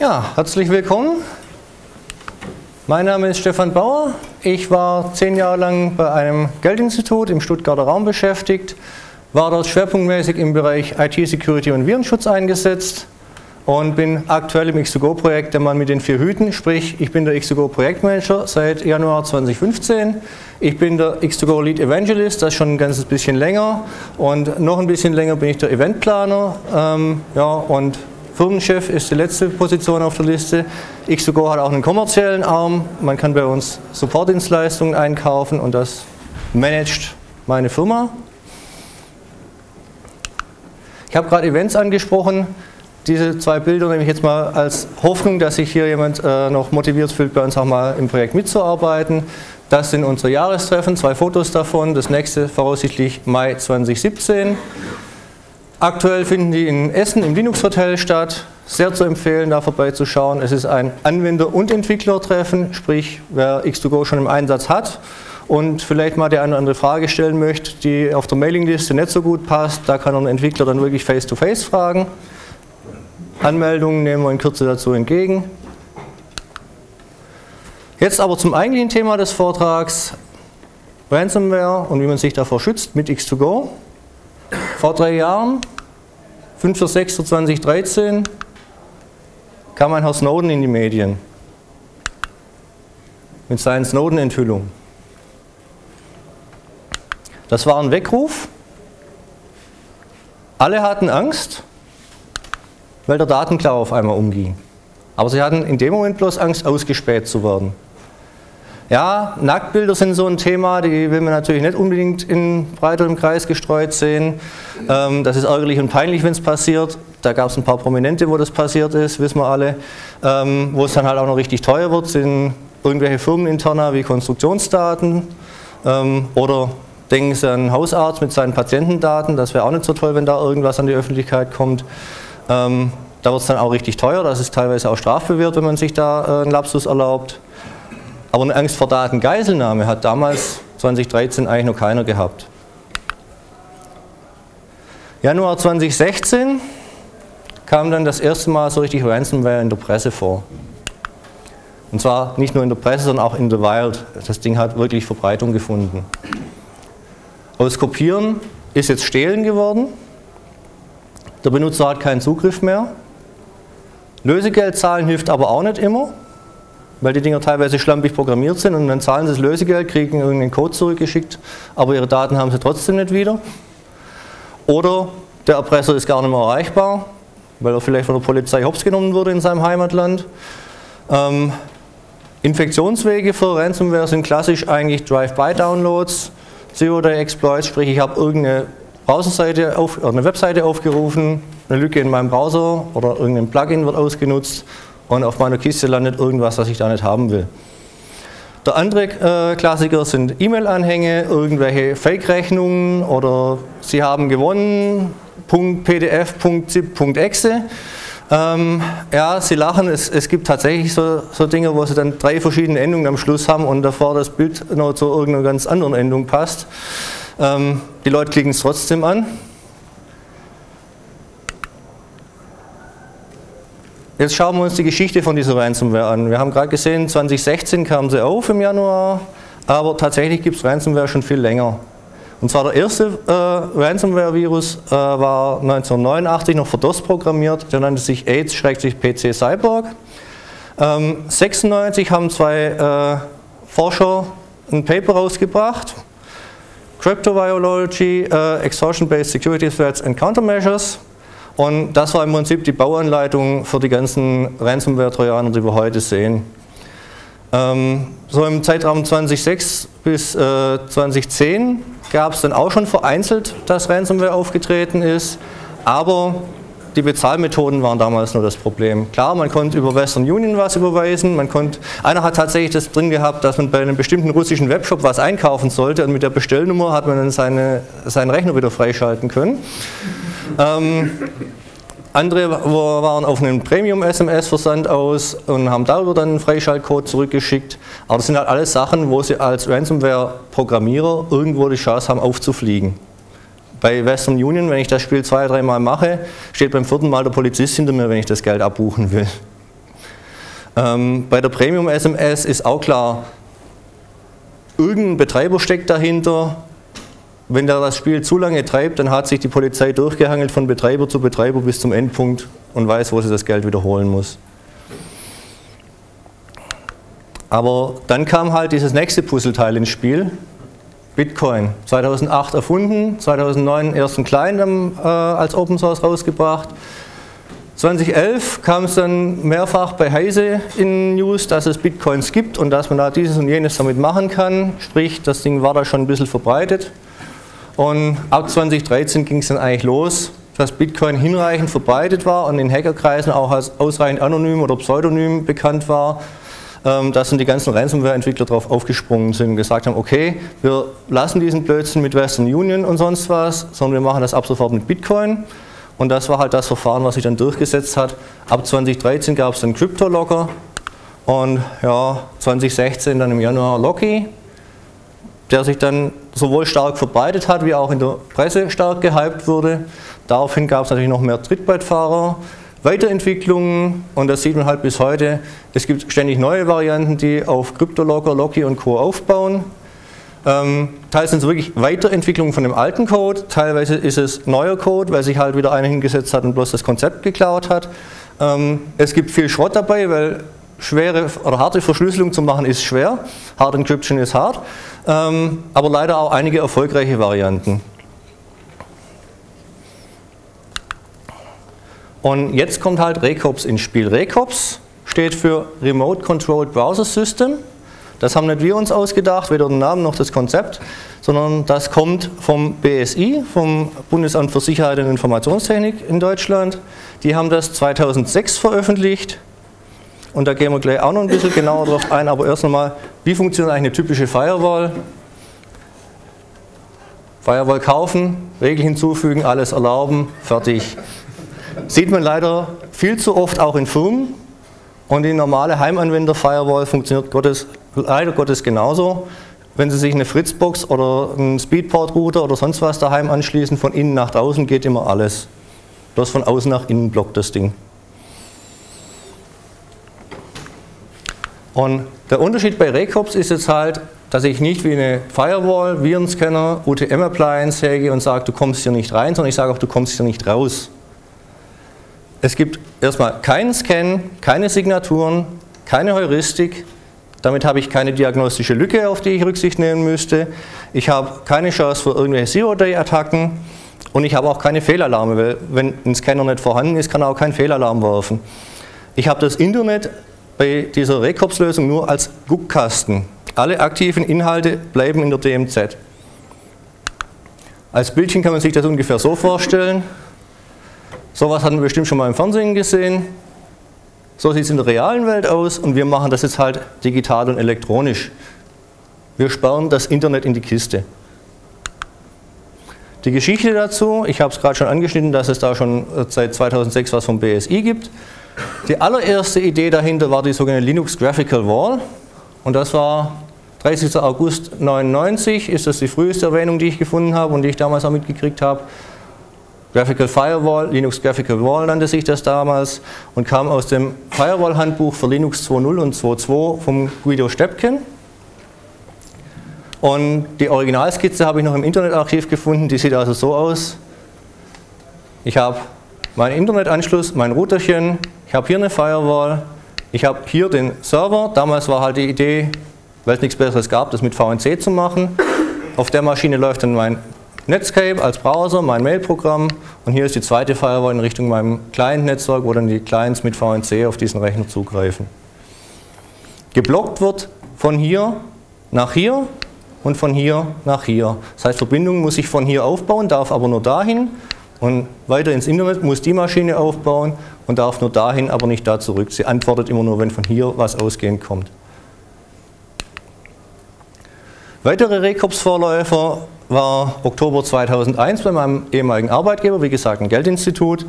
Ja, herzlich willkommen. Mein Name ist Stefan Bauer. Ich war zehn Jahre lang bei einem Geldinstitut im Stuttgarter Raum beschäftigt, war dort schwerpunktmäßig im Bereich IT-Security und Virenschutz eingesetzt und bin aktuell im X2Go-Projekt der Mann mit den vier Hüten, sprich ich bin der X2Go-Projektmanager seit Januar 2015. Ich bin der X2Go Lead Evangelist, das schon ein ganzes bisschen länger und noch ein bisschen länger bin ich der Eventplaner ähm, ja, und Firmenchef ist die letzte Position auf der Liste. X2Go hat auch einen kommerziellen Arm. Man kann bei uns Supportdienstleistungen einkaufen und das managt meine Firma. Ich habe gerade Events angesprochen. Diese zwei Bilder nehme ich jetzt mal als Hoffnung, dass sich hier jemand äh, noch motiviert fühlt, bei uns auch mal im Projekt mitzuarbeiten. Das sind unsere Jahrestreffen, zwei Fotos davon. Das nächste voraussichtlich Mai 2017. Aktuell finden die in Essen im Linux Hotel statt. Sehr zu empfehlen, da vorbeizuschauen. Es ist ein Anwender- und Entwicklertreffen, sprich, wer X2Go schon im Einsatz hat und vielleicht mal die eine oder andere Frage stellen möchte, die auf der Mailingliste nicht so gut passt, da kann ein Entwickler dann wirklich face-to-face -face fragen. Anmeldungen nehmen wir in Kürze dazu entgegen. Jetzt aber zum eigentlichen Thema des Vortrags, Ransomware und wie man sich davor schützt mit X2Go. Vor drei Jahren, 5.6.2013, kam ein Herr Snowden in die Medien mit seinen Snowden-Enthüllungen. Das war ein Weckruf. Alle hatten Angst, weil der Datenklau auf einmal umging. Aber sie hatten in dem Moment bloß Angst, ausgespäht zu werden. Ja, Nacktbilder sind so ein Thema, die will man natürlich nicht unbedingt in breiterem Kreis gestreut sehen. Ähm, das ist ärgerlich und peinlich, wenn es passiert. Da gab es ein paar Prominente, wo das passiert ist, wissen wir alle. Ähm, wo es dann halt auch noch richtig teuer wird, sind irgendwelche Firmeninterner wie Konstruktionsdaten ähm, oder denken Sie an einen Hausarzt mit seinen Patientendaten. Das wäre auch nicht so toll, wenn da irgendwas an die Öffentlichkeit kommt. Ähm, da wird es dann auch richtig teuer. Das ist teilweise auch strafbewehrt, wenn man sich da äh, einen Lapsus erlaubt. Aber eine Angst vor Datengeiselnahme hat damals 2013 eigentlich noch keiner gehabt. Januar 2016 kam dann das erste Mal so richtig Ransomware in der Presse vor. Und zwar nicht nur in der Presse, sondern auch in the Wild. Das Ding hat wirklich Verbreitung gefunden. Aus Kopieren ist jetzt Stehlen geworden. Der Benutzer hat keinen Zugriff mehr. Lösegeld zahlen hilft aber auch nicht immer weil die Dinger teilweise schlampig programmiert sind und dann zahlen sie das Lösegeld, kriegen irgendeinen Code zurückgeschickt, aber ihre Daten haben sie trotzdem nicht wieder. Oder der Erpresser ist gar nicht mehr erreichbar, weil er vielleicht von der Polizei hops genommen wurde in seinem Heimatland. Ähm, Infektionswege für Ransomware sind klassisch eigentlich Drive-by-Downloads, Zero-Day-Exploits, sprich ich habe irgendeine Browserseite auf, eine Webseite aufgerufen, eine Lücke in meinem Browser oder irgendein Plugin wird ausgenutzt und auf meiner Kiste landet irgendwas, was ich da nicht haben will. Der andere äh, Klassiker sind E-Mail-Anhänge, irgendwelche Fake-Rechnungen oder Sie haben gewonnen, .exe. Ähm, ja, Sie lachen, es, es gibt tatsächlich so, so, Dinge, wo Sie dann drei verschiedene Endungen am Schluss haben und davor das Bild noch zu irgendeiner ganz anderen Endung passt. Ähm, die Leute klicken es trotzdem an. Jetzt schauen wir uns die Geschichte von dieser Ransomware an. Wir haben gerade gesehen, 2016 kam sie auf im Januar, aber tatsächlich gibt es Ransomware schon viel länger. Und zwar der erste äh, Ransomware-Virus äh, war 1989 noch für DOS programmiert, der nannte sich AIDS-PC Cyborg. Ähm, 96 haben zwei äh, Forscher ein Paper rausgebracht, Cryptovirology, äh, Extortion-Based Security Threats and Countermeasures. Und das war im Prinzip die Bauanleitung für die ganzen Ransomware-Trojaner, die wir heute sehen. Ähm, so im Zeitraum 2006 bis äh, 2010 gab es dann auch schon vereinzelt, dass Ransomware aufgetreten ist, aber die Bezahlmethoden waren damals nur das Problem. Klar, man konnte über Western Union was überweisen, man konnte, einer hat tatsächlich das drin gehabt, dass man bei einem bestimmten russischen Webshop was einkaufen sollte und mit der Bestellnummer hat man dann seine, seinen Rechner wieder freischalten können. Ähm, andere waren auf einen Premium-SMS-Versand aus und haben darüber dann einen Freischaltcode zurückgeschickt. Aber das sind halt alles Sachen, wo sie als Ransomware-Programmierer irgendwo die Chance haben aufzufliegen. Bei Western Union, wenn ich das Spiel zwei, dreimal mache, steht beim vierten Mal der Polizist hinter mir, wenn ich das Geld abbuchen will. Ähm, bei der Premium SMS ist auch klar, irgendein Betreiber steckt dahinter. Wenn der das Spiel zu lange treibt, dann hat sich die Polizei durchgehangelt von Betreiber zu Betreiber bis zum Endpunkt und weiß, wo sie das Geld wiederholen muss. Aber dann kam halt dieses nächste Puzzleteil ins Spiel, Bitcoin. 2008 erfunden, 2009 ersten Kleinen äh, als Open Source rausgebracht. 2011 kam es dann mehrfach bei Heise in News, dass es Bitcoins gibt und dass man da dieses und jenes damit machen kann. Sprich, das Ding war da schon ein bisschen verbreitet. Und ab 2013 ging es dann eigentlich los, dass Bitcoin hinreichend verbreitet war und in Hackerkreisen auch als ausreichend anonym oder pseudonym bekannt war, ähm, dass dann die ganzen Ransomware-Entwickler darauf aufgesprungen sind und gesagt haben, okay, wir lassen diesen Blödsinn mit Western Union und sonst was, sondern wir machen das ab sofort mit Bitcoin. Und das war halt das Verfahren, was sich dann durchgesetzt hat. Ab 2013 gab es dann CryptoLocker und ja, 2016 dann im Januar Locky, der sich dann sowohl stark verbreitet hat, wie auch in der Presse stark gehypt wurde. Daraufhin gab es natürlich noch mehr Trittbrettfahrer, Weiterentwicklungen und das sieht man halt bis heute. Es gibt ständig neue Varianten, die auf CryptoLocker, Locky und Co. aufbauen. Ähm, teils sind es wirklich Weiterentwicklungen von dem alten Code, teilweise ist es neuer Code, weil sich halt wieder einer hingesetzt hat und bloß das Konzept geklaut hat. Ähm, es gibt viel Schrott dabei, weil schwere oder harte Verschlüsselung zu machen ist schwer, Hard Encryption ist hart, ähm, aber leider auch einige erfolgreiche Varianten. Und jetzt kommt halt Recops ins Spiel. Recops steht für Remote Controlled Browser System. Das haben nicht wir uns ausgedacht, weder den Namen noch das Konzept, sondern das kommt vom BSI, vom Bundesamt für Sicherheit und Informationstechnik in Deutschland. Die haben das 2006 veröffentlicht und da gehen wir gleich auch noch ein bisschen genauer drauf ein, aber erst einmal, wie funktioniert eigentlich eine typische Firewall? Firewall kaufen, Regel hinzufügen, alles erlauben, fertig. Sieht man leider viel zu oft auch in Firmen und die normale Heimanwender-Firewall funktioniert Gottes, leider Gottes genauso. Wenn Sie sich eine Fritzbox oder einen Speedport-Router oder sonst was daheim anschließen, von innen nach außen geht immer alles. Bloß von außen nach innen blockt das Ding. Und der Unterschied bei Recops ist jetzt halt, dass ich nicht wie eine Firewall, Virenscanner, UTM-Appliance hergehe und sage, du kommst hier nicht rein, sondern ich sage auch, du kommst hier nicht raus. Es gibt erstmal keinen Scan, keine Signaturen, keine Heuristik, damit habe ich keine diagnostische Lücke, auf die ich Rücksicht nehmen müsste. Ich habe keine Chance für irgendwelche Zero-Day-Attacken und ich habe auch keine Fehlalarme, weil wenn ein Scanner nicht vorhanden ist, kann er auch keinen Fehlalarm werfen. Ich habe das Internet bei dieser Recops-Lösung nur als Guckkasten. Alle aktiven Inhalte bleiben in der DMZ. Als Bildchen kann man sich das ungefähr so vorstellen. Sowas hatten wir bestimmt schon mal im Fernsehen gesehen. So sieht es in der realen Welt aus und wir machen das jetzt halt digital und elektronisch. Wir sperren das Internet in die Kiste. Die Geschichte dazu, ich habe es gerade schon angeschnitten, dass es da schon seit 2006 was vom BSI gibt. Die allererste Idee dahinter war die sogenannte Linux Graphical Wall und das war 30. August 1999, ist das die früheste Erwähnung, die ich gefunden habe und die ich damals auch mitgekriegt habe. Graphical Firewall, Linux Graphical Wall nannte sich das damals und kam aus dem Firewall-Handbuch für Linux 2.0 und 2.2 vom Guido Steppken. Und die Originalskizze habe ich noch im Internetarchiv gefunden, die sieht also so aus. Ich habe meinen Internetanschluss, mein Routerchen, ich habe hier eine Firewall, ich habe hier den Server, damals war halt die Idee, weil es nichts Besseres gab, das mit VNC zu machen. Auf der Maschine läuft dann mein Netscape als Browser, mein Mailprogramm und hier ist die zweite Firewall in Richtung meinem Client-Netzwerk, wo dann die Clients mit VNC auf diesen Rechner zugreifen. Geblockt wird von hier nach hier und von hier nach hier. Das heißt, Verbindung muss ich von hier aufbauen, darf aber nur dahin und weiter ins Internet muss die Maschine aufbauen und darf nur dahin, aber nicht da zurück. Sie antwortet immer nur, wenn von hier was ausgehend kommt. Weitere Recops-Vorläufer war Oktober 2001 bei meinem ehemaligen Arbeitgeber, wie gesagt ein Geldinstitut.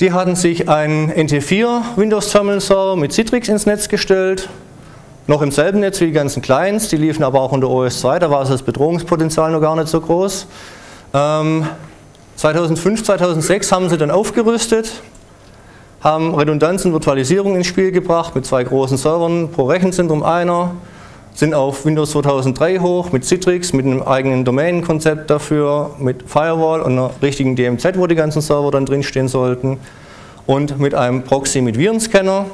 Die hatten sich einen NT4 Windows Terminal Server mit Citrix ins Netz gestellt, noch im selben Netz wie die ganzen Clients, die liefen aber auch unter OS 2, da war das Bedrohungspotenzial noch gar nicht so groß. Ähm, 2005, 2006 haben sie dann aufgerüstet, haben Redundanz und Virtualisierung ins Spiel gebracht mit zwei großen Servern pro Rechenzentrum einer, sind auf Windows 2003 hoch mit Citrix, mit einem eigenen Domänenkonzept dafür, mit Firewall und einer richtigen DMZ, wo die ganzen Server dann drinstehen sollten und mit einem Proxy mit Virenscanner.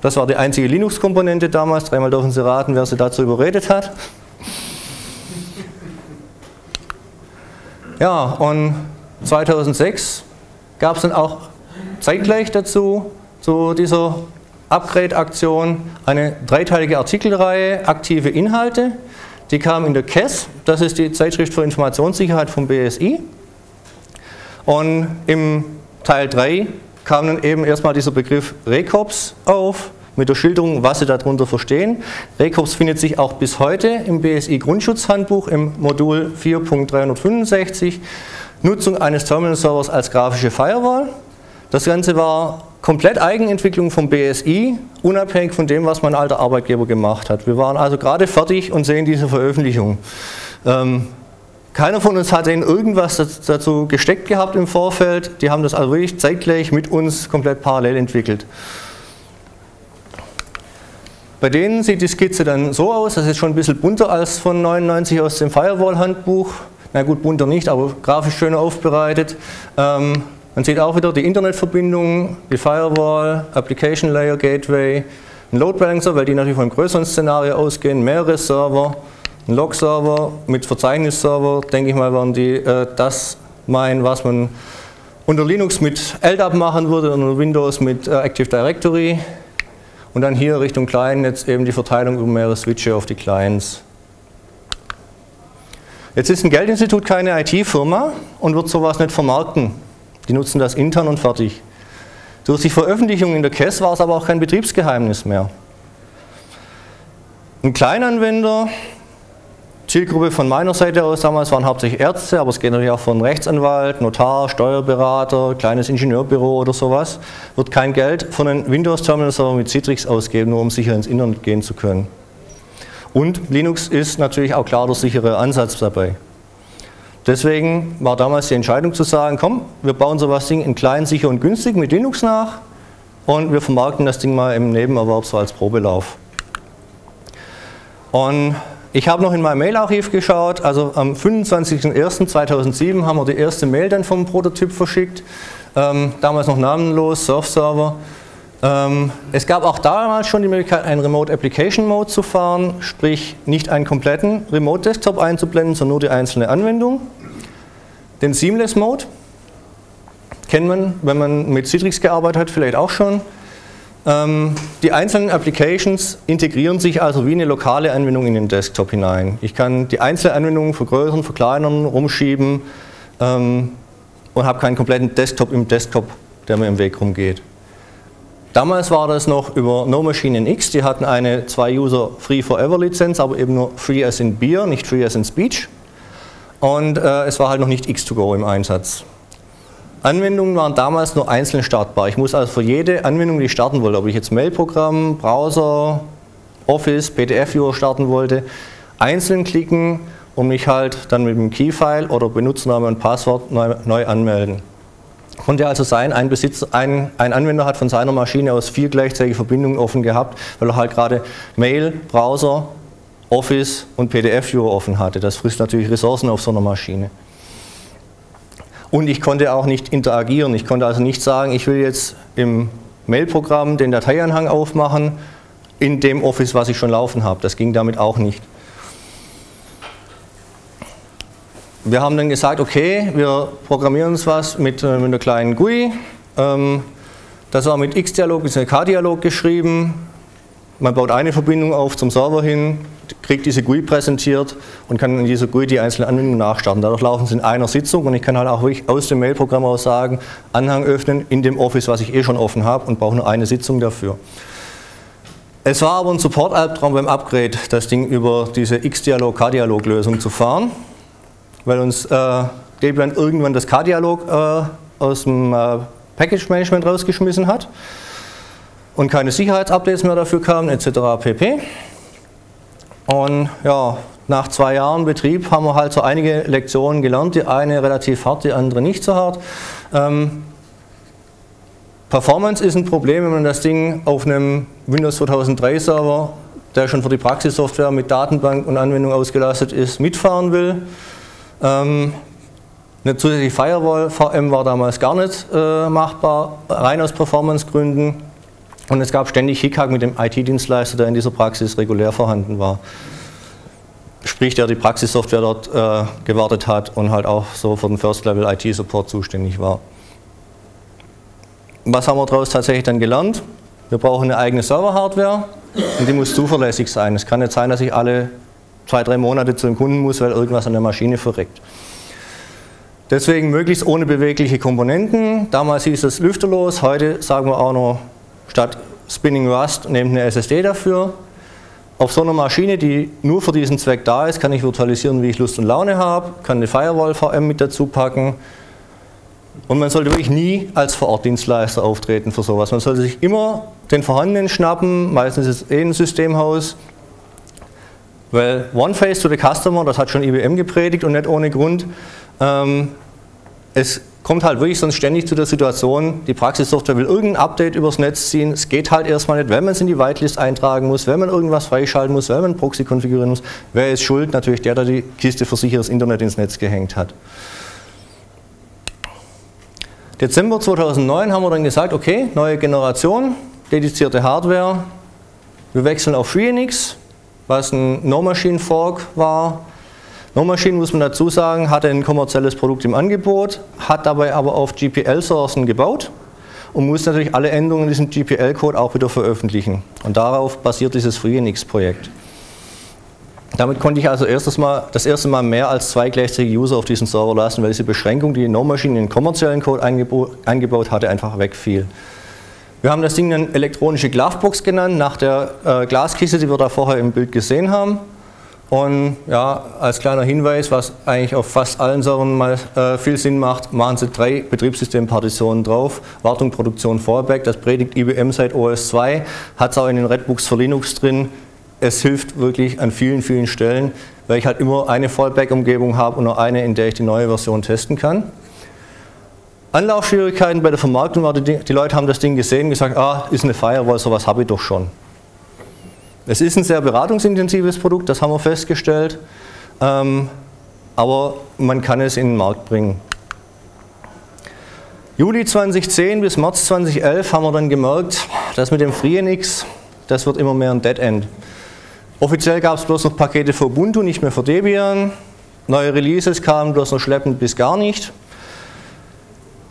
Das war die einzige Linux-Komponente damals, dreimal dürfen Sie raten, wer Sie dazu überredet hat. Ja, und 2006 gab es dann auch zeitgleich dazu, zu dieser Upgrade-Aktion, eine dreiteilige Artikelreihe, aktive Inhalte. Die kam in der KESS, das ist die Zeitschrift für Informationssicherheit vom BSI. Und im Teil 3 kam dann eben erstmal dieser Begriff Recops auf, mit der Schilderung, was Sie darunter verstehen. Recops findet sich auch bis heute im BSI Grundschutzhandbuch im Modul 4.365, Nutzung eines Terminal-Servers als grafische Firewall. Das Ganze war komplett Eigenentwicklung vom BSI, unabhängig von dem, was mein alter Arbeitgeber gemacht hat. Wir waren also gerade fertig und sehen diese Veröffentlichung. Ähm, keiner von uns hat ihnen irgendwas dazu gesteckt gehabt im Vorfeld. Die haben das also wirklich zeitgleich mit uns komplett parallel entwickelt. Bei denen sieht die Skizze dann so aus, das ist schon ein bisschen bunter als von 99 aus dem Firewall-Handbuch. Na gut, bunter nicht, aber grafisch schön aufbereitet. Ähm, man sieht auch wieder die Internetverbindung, die Firewall, Application Layer Gateway, ein Load Balancer, weil die natürlich von einem größeren Szenario ausgehen, mehrere Server, ein Log-Server mit Verzeichnisserver, denke ich mal, werden die äh, das meinen, was man unter Linux mit LDAP machen würde, unter Windows mit äh, Active Directory und dann hier Richtung Client jetzt eben die Verteilung über mehrere Switche auf die Clients. Jetzt ist ein Geldinstitut keine IT-Firma und wird sowas nicht vermarkten. Die nutzen das intern und fertig. Durch die Veröffentlichung in der KESS war es aber auch kein Betriebsgeheimnis mehr. Ein Kleinanwender, Zielgruppe von meiner Seite aus damals waren hauptsächlich Ärzte, aber es geht natürlich auch von Rechtsanwalt, Notar, Steuerberater, kleines Ingenieurbüro oder sowas, wird kein Geld für einen Windows-Terminal-Server mit Citrix ausgeben, nur um sicher ins Internet gehen zu können. Und Linux ist natürlich auch klar der sichere Ansatz dabei. Deswegen war damals die Entscheidung zu sagen, komm, wir bauen sowas Ding in klein, sicher und günstig mit Linux nach und wir vermarkten das Ding mal im Nebenerwerb so als Probelauf. Und ich habe noch in mein Mailarchiv geschaut, also am 25.01.2007 haben wir die erste Mail dann vom Prototyp verschickt, ähm, damals noch namenlos, Surf-Server. Es gab auch damals schon die Möglichkeit, einen Remote Application Mode zu fahren, sprich nicht einen kompletten Remote Desktop einzublenden, sondern nur die einzelne Anwendung. Den Seamless Mode kennt man, wenn man mit Citrix gearbeitet hat, vielleicht auch schon. Ähm, die einzelnen Applications integrieren sich also wie eine lokale Anwendung in den Desktop hinein. Ich kann die einzelnen Anwendungen vergrößern, verkleinern, rumschieben ähm, und habe keinen kompletten Desktop im Desktop, der mir im Weg rumgeht. Damals war das noch über No Machine NX, die hatten eine 2-User Free Forever Lizenz, aber eben nur Free as in Beer, nicht Free as in Speech. Und äh, es war halt noch nicht X2Go im Einsatz. Anwendungen waren damals nur einzeln startbar. Ich muss also für jede Anwendung, die ich starten wollte, ob ich jetzt Mailprogramm, Browser, Office, PDF-Viewer starten wollte, einzeln klicken und mich halt dann mit dem Keyfile oder Benutzername und Passwort neu, neu anmelden. Konnte also sein, ein, Besitzer, ein, ein Anwender hat von seiner Maschine aus vier gleichzeitige Verbindungen offen gehabt, weil er halt gerade Mail, Browser, Office und PDF-Viewer offen hatte. Das frisst natürlich Ressourcen auf so einer Maschine. Und ich konnte auch nicht interagieren. Ich konnte also nicht sagen, ich will jetzt im Mail-Programm den Dateianhang aufmachen in dem Office, was ich schon laufen habe. Das ging damit auch nicht. Wir haben dann gesagt, okay, wir programmieren uns was mit, äh, mit einer kleinen GUI. Ähm, das war mit X-Dialog bzw. K-Dialog geschrieben. Man baut eine Verbindung auf zum Server hin, kriegt diese GUI präsentiert und kann in dieser GUI die einzelnen Anwendungen nachstarten. Dadurch laufen sie in einer Sitzung und ich kann halt auch wirklich aus dem Mailprogramm aus sagen, Anhang öffnen in dem Office, was ich eh schon offen habe und brauche nur eine Sitzung dafür. Es war aber ein Support-Albtraum beim Upgrade, das Ding über diese X-Dialog-K-Dialog-Lösung zu fahren weil uns äh, Debian irgendwann das K-Dialog äh, aus dem äh, Package Management rausgeschmissen hat und keine Sicherheitsupdates mehr dafür kamen etc. pp. Und ja, nach zwei Jahren Betrieb haben wir halt so einige Lektionen gelernt, die eine relativ hart, die andere nicht so hart. Ähm, Performance ist ein Problem, wenn man das Ding auf einem Windows 2003 Server, der schon für die Praxissoftware mit Datenbank und Anwendung ausgelastet ist, mitfahren will. Ähm, eine zusätzliche Firewall VM war damals gar nicht äh, machbar, rein aus Performancegründen. Und es gab ständig Hickhack mit dem IT-Dienstleister, der in dieser Praxis regulär vorhanden war. Sprich, der die Praxissoftware dort äh, gewartet hat und halt auch so für den First-Level-IT-Support zuständig war. Was haben wir daraus tatsächlich dann gelernt? Wir brauchen eine eigene Server-Hardware und die muss zuverlässig sein. Es kann nicht sein, dass ich alle zwei, drei Monate zu dem Kunden muss, weil irgendwas an der Maschine verreckt. Deswegen möglichst ohne bewegliche Komponenten. Damals hieß es lüfterlos, heute sagen wir auch noch statt Spinning Rust nehmt eine SSD dafür. Auf so einer Maschine, die nur für diesen Zweck da ist, kann ich virtualisieren, wie ich Lust und Laune habe, kann eine Firewall VM mit dazu packen. Und man sollte wirklich nie als Vorortdienstleister auftreten für sowas. Man sollte sich immer den vorhandenen schnappen, meistens ist es eh ein Systemhaus, weil One Face to the Customer, das hat schon IBM gepredigt und nicht ohne Grund, ähm, es kommt halt wirklich sonst ständig zu der Situation, die Praxissoftware will irgendein Update übers Netz ziehen, es geht halt erstmal nicht, wenn man es in die Whitelist eintragen muss, wenn man irgendwas freischalten muss, wenn man Proxy konfigurieren muss. Wer ist schuld? Natürlich der, der die Kiste für sicheres Internet ins Netz gehängt hat. Dezember 2009 haben wir dann gesagt, okay, neue Generation, dedizierte Hardware, wir wechseln auf FreeNX, was ein No-Machine-Fork war, No Machine, muss man dazu sagen, hatte ein kommerzielles Produkt im Angebot, hat dabei aber auf GPL-Sourcen gebaut und muss natürlich alle Änderungen in diesem GPL-Code auch wieder veröffentlichen. Und darauf basiert dieses FreeNX-Projekt. Damit konnte ich also erstes Mal, das erste Mal mehr als zwei gleichzeitige User auf diesen Server lassen, weil diese Beschränkung, die No Machine in den kommerziellen Code eingebaut hatte, einfach wegfiel. Wir haben das Ding dann elektronische Glovebox genannt, nach der äh, Glaskiste, die wir da vorher im Bild gesehen haben. Und ja, als kleiner Hinweis, was eigentlich auf fast allen Servern mal äh, viel Sinn macht, machen Sie drei Betriebssystempartitionen drauf. Wartung, Produktion, Fallback, das predigt IBM seit OS 2, hat es auch in den Redbooks für Linux drin. Es hilft wirklich an vielen, vielen Stellen, weil ich halt immer eine Fallback-Umgebung habe und nur eine, in der ich die neue Version testen kann. Anlaufschwierigkeiten bei der Vermarktung war, die, Leute haben das Ding gesehen und gesagt, ah, ist eine Firewall, sowas habe ich doch schon. Es ist ein sehr beratungsintensives Produkt, das haben wir festgestellt, ähm, aber man kann es in den Markt bringen. Juli 2010 bis März 2011 haben wir dann gemerkt, dass mit dem FreeNX, das wird immer mehr ein Dead End. Offiziell gab es bloß noch Pakete für Ubuntu, nicht mehr für Debian. Neue Releases kamen bloß noch schleppend bis gar nicht.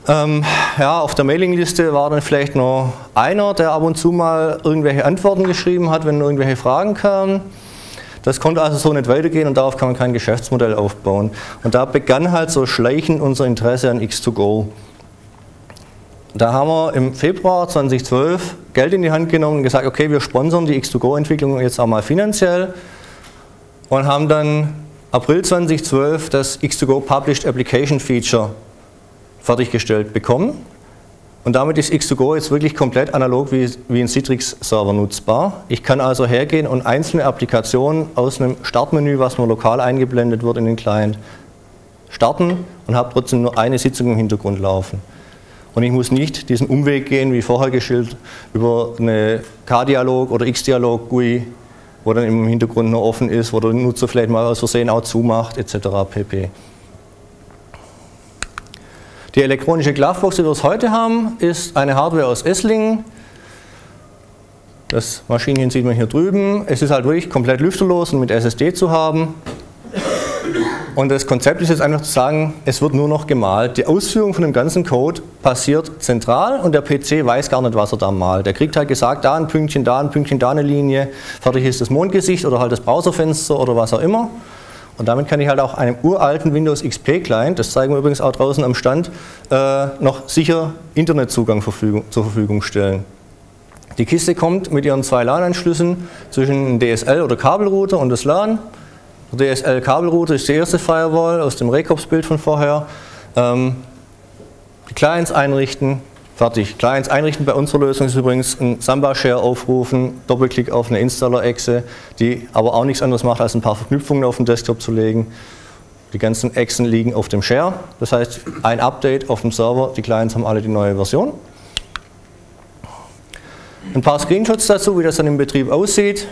Ähm, ja, auf der Mailingliste war dann vielleicht noch einer, der ab und zu mal irgendwelche Antworten geschrieben hat, wenn irgendwelche Fragen kamen. Das konnte also so nicht weitergehen und darauf kann man kein Geschäftsmodell aufbauen. Und da begann halt so schleichend unser Interesse an X2Go. Da haben wir im Februar 2012 Geld in die Hand genommen und gesagt, okay, wir sponsern die X2Go-Entwicklung jetzt auch mal finanziell und haben dann April 2012 das X2Go Published Application Feature fertiggestellt bekommen. Und damit ist X2Go jetzt wirklich komplett analog wie, wie ein Citrix-Server nutzbar. Ich kann also hergehen und einzelne Applikationen aus einem Startmenü, was nur lokal eingeblendet wird in den Client, starten und habe trotzdem nur eine Sitzung im Hintergrund laufen. Und ich muss nicht diesen Umweg gehen, wie vorher geschildert, über eine K-Dialog oder X-Dialog GUI, wo dann im Hintergrund nur offen ist, wo der Nutzer vielleicht mal aus Versehen auch zumacht, etc. pp. Die elektronische Glovebox, die wir heute haben, ist eine Hardware aus Esslingen. Das Maschinchen sieht man hier drüben. Es ist halt wirklich komplett lüfterlos und mit SSD zu haben. Und das Konzept ist jetzt einfach zu sagen, es wird nur noch gemalt. Die Ausführung von dem ganzen Code passiert zentral und der PC weiß gar nicht, was er da malt. Der kriegt halt gesagt, da ein Pünktchen, da ein Pünktchen, da eine Linie, fertig ist das Mondgesicht oder halt das Browserfenster oder was auch immer. Und damit kann ich halt auch einem uralten Windows XP Client, das zeigen wir übrigens auch draußen am Stand, äh, noch sicher Internetzugang zur Verfügung stellen. Die Kiste kommt mit ihren zwei LAN-Anschlüssen zwischen DSL oder Kabelrouter und das LAN. Der DSL-Kabelrouter ist die erste Firewall aus dem Recops-Bild von vorher. Ähm, die Clients einrichten, Fertig. Clients einrichten bei unserer Lösung ist übrigens ein Samba-Share aufrufen, Doppelklick auf eine Installer-Exe, die aber auch nichts anderes macht, als ein paar Verknüpfungen auf den Desktop zu legen. Die ganzen Exen liegen auf dem Share, das heißt ein Update auf dem Server, die Clients haben alle die neue Version. Ein paar Screenshots dazu, wie das dann im Betrieb aussieht.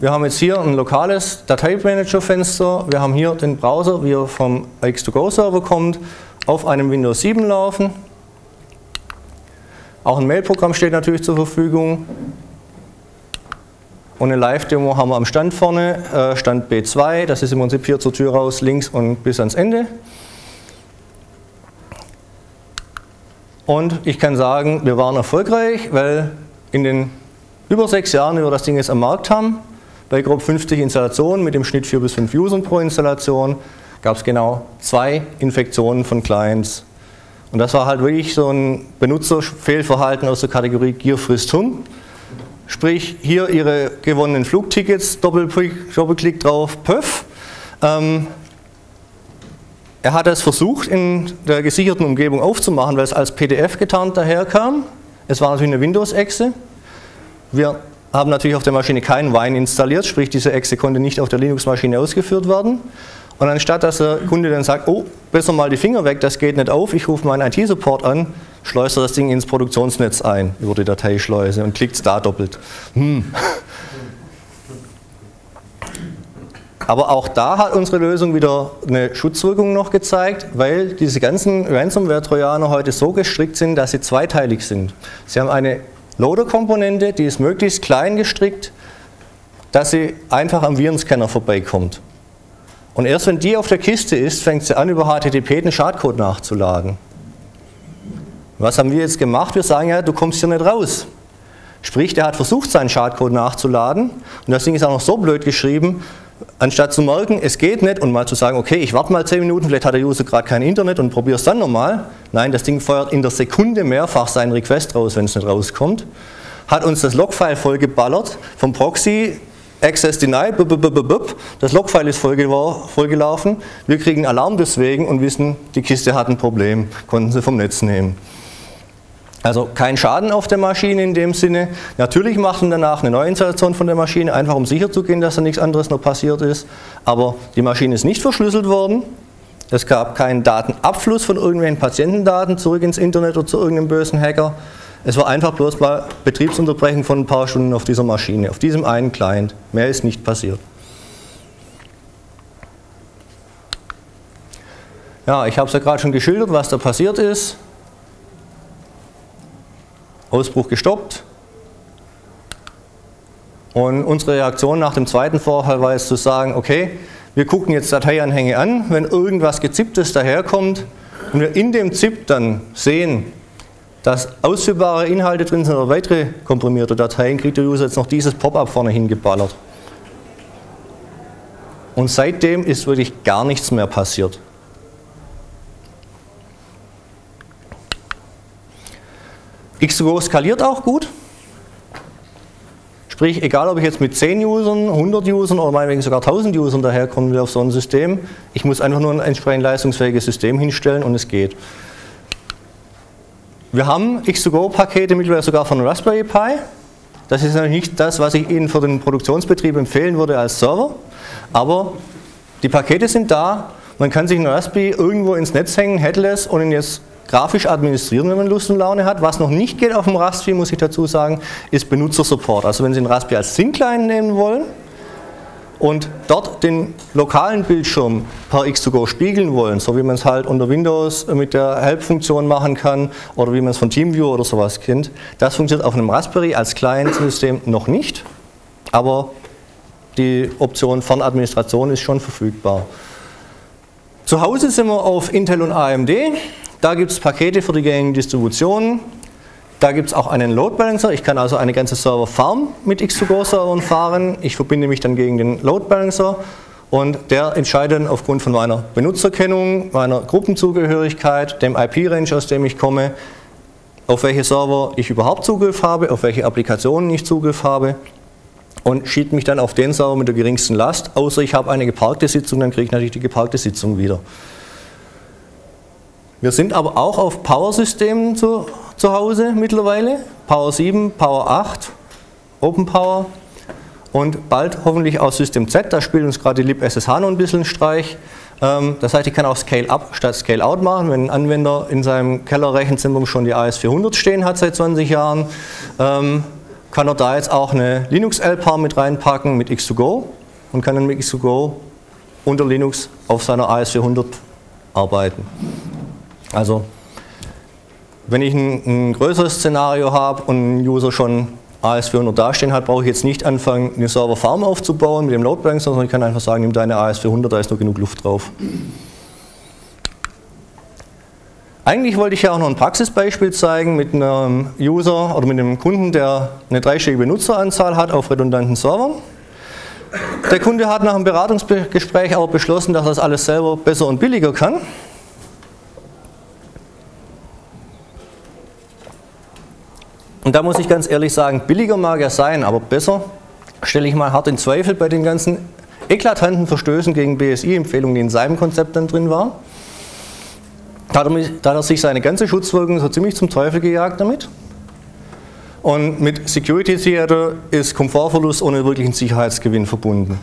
Wir haben jetzt hier ein lokales Dateimanager-Fenster. Wir haben hier den Browser, wie er vom X2Go-Server kommt, auf einem Windows 7 laufen. Auch ein Mail-Programm steht natürlich zur Verfügung. Und eine Live-Demo haben wir am Stand vorne, äh, Stand B2, das ist im Prinzip hier zur Tür raus, links und bis ans Ende. Und ich kann sagen, wir waren erfolgreich, weil in den über sechs Jahren, die wir das Ding jetzt am Markt haben, bei grob 50 Installationen mit dem Schnitt 4 bis 5 Usern pro Installation, gab es genau zwei Infektionen von Clients. Und das war halt wirklich so ein Benutzerfehlverhalten aus der Kategorie Gier frisst Hirn. Sprich, hier Ihre gewonnenen Flugtickets, Doppelklick, Doppelklick drauf, Pöff. Ähm, er hat es versucht, in der gesicherten Umgebung aufzumachen, weil es als PDF getarnt daherkam. Es war natürlich eine Windows-Exe. Wir haben natürlich auf der Maschine keinen Wine installiert, sprich diese Exe konnte nicht auf der Linux-Maschine ausgeführt werden. Und anstatt dass der Kunde dann sagt, oh, besser mal die Finger weg, das geht nicht auf, ich rufe meinen IT-Support an, schleust er das Ding ins Produktionsnetz ein über die Dateischleuse und klickt es da doppelt. Hm. Aber auch da hat unsere Lösung wieder eine Schutzwirkung noch gezeigt, weil diese ganzen Ransomware-Trojaner heute so gestrickt sind, dass sie zweiteilig sind. Sie haben eine Loader-Komponente, die ist möglichst klein gestrickt, dass sie einfach am Virenscanner vorbeikommt. Und erst wenn die auf der Kiste ist, fängt sie an, über HTTP den Schadcode nachzuladen. Was haben wir jetzt gemacht? Wir sagen ja, du kommst hier nicht raus. Sprich, der hat versucht, seinen Schadcode nachzuladen und das Ding ist auch noch so blöd geschrieben, anstatt zu merken, es geht nicht und mal zu sagen, okay, ich warte mal 10 Minuten, vielleicht hat der User gerade kein Internet und probiere es dann nochmal. Nein, das Ding feuert in der Sekunde mehrfach seinen Request raus, wenn es nicht rauskommt. Hat uns das Logfile vollgeballert vom Proxy, Access denied, das Logfile ist vollgelaufen, wir kriegen Alarm deswegen und wissen, die Kiste hat ein Problem, konnten sie vom Netz nehmen. Also kein Schaden auf der Maschine in dem Sinne. Natürlich machen danach eine Neuinstallation von der Maschine, einfach um sicher zu gehen, dass da nichts anderes noch passiert ist. Aber die Maschine ist nicht verschlüsselt worden. Es gab keinen Datenabfluss von irgendwelchen Patientendaten zurück ins Internet oder zu irgendeinem bösen Hacker. Es war einfach bloß mal Betriebsunterbrechung von ein paar Stunden auf dieser Maschine, auf diesem einen Client. Mehr ist nicht passiert. Ja, ich habe es ja gerade schon geschildert, was da passiert ist. Ausbruch gestoppt. Und unsere Reaktion nach dem zweiten Vorfall war jetzt zu sagen, okay, wir gucken jetzt Dateianhänge an, wenn irgendwas Gezipptes daherkommt und wir in dem ZIP dann sehen, dass ausführbare Inhalte drin sind oder weitere komprimierte Dateien, kriegt der User jetzt noch dieses Pop-up vorne hingeballert. Und seitdem ist wirklich gar nichts mehr passiert. X2Go skaliert auch gut. Sprich, egal ob ich jetzt mit 10 Usern, 100 Usern oder meinetwegen sogar 1000 Usern daherkommen will auf so ein System, ich muss einfach nur ein entsprechend leistungsfähiges System hinstellen und es geht. Wir haben X2Go-Pakete mittlerweile sogar von Raspberry Pi. Das ist natürlich nicht das, was ich Ihnen für den Produktionsbetrieb empfehlen würde als Server, aber die Pakete sind da. Man kann sich einen Raspberry irgendwo ins Netz hängen, headless und ihn jetzt grafisch administrieren, wenn man Lust und Laune hat. Was noch nicht geht auf dem Raspberry, muss ich dazu sagen, ist Benutzersupport. Also wenn Sie einen Raspberry als Thin-Client nehmen wollen, und dort den lokalen Bildschirm per X2Go spiegeln wollen, so wie man es halt unter Windows mit der Help-Funktion machen kann oder wie man es von TeamViewer oder sowas kennt, das funktioniert auf einem Raspberry als Client-System noch nicht, aber die Option Fernadministration ist schon verfügbar. Zu Hause sind wir auf Intel und AMD, da gibt es Pakete für die gängigen Distributionen, da gibt es auch einen Load Balancer. Ich kann also eine ganze Server-Farm mit X2Go-Servern fahren. Ich verbinde mich dann gegen den Load Balancer und der entscheidet aufgrund von meiner Benutzerkennung, meiner Gruppenzugehörigkeit, dem IP-Range, aus dem ich komme, auf welche Server ich überhaupt Zugriff habe, auf welche Applikationen ich Zugriff habe und schiebt mich dann auf den Server mit der geringsten Last, außer ich habe eine geparkte Sitzung, dann kriege ich natürlich die geparkte Sitzung wieder. Wir sind aber auch auf Power-Systemen zu, zu Hause mittlerweile. Power 7, Power 8, Open Power und bald hoffentlich auch System Z. Da spielt uns gerade die libSSH noch ein bisschen Streich. Ähm, das heißt, ich kann auch Scale-Up statt Scale-Out machen, wenn ein Anwender in seinem Kellerrechenzentrum schon die AS400 stehen hat seit 20 Jahren. Ähm, kann er da jetzt auch eine Linux-LPAR mit reinpacken mit X2Go und kann dann mit X2Go unter Linux auf seiner AS400 arbeiten. Also wenn ich ein, ein größeres Szenario habe und ein User schon AS400 dastehen hat, brauche ich jetzt nicht anfangen, eine Server-Farm aufzubauen mit dem Load Balancer, sondern ich kann einfach sagen, nimm deine AS400, da ist noch genug Luft drauf. Eigentlich wollte ich ja auch noch ein Praxisbeispiel zeigen mit einem User oder mit einem Kunden, der eine dreistellige Benutzeranzahl hat auf redundanten Servern. Der Kunde hat nach einem Beratungsgespräch aber beschlossen, dass er das alles selber besser und billiger kann. Und da muss ich ganz ehrlich sagen, billiger mag er sein, aber besser stelle ich mal hart in Zweifel bei den ganzen eklatanten Verstößen gegen BSI-Empfehlungen, die in seinem Konzept dann drin waren. Da hat, er, sich seine ganze Schutzwirkung so ziemlich zum Teufel gejagt damit. Und mit Security Theater ist Komfortverlust ohne wirklichen Sicherheitsgewinn verbunden.